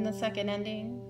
in the second ending.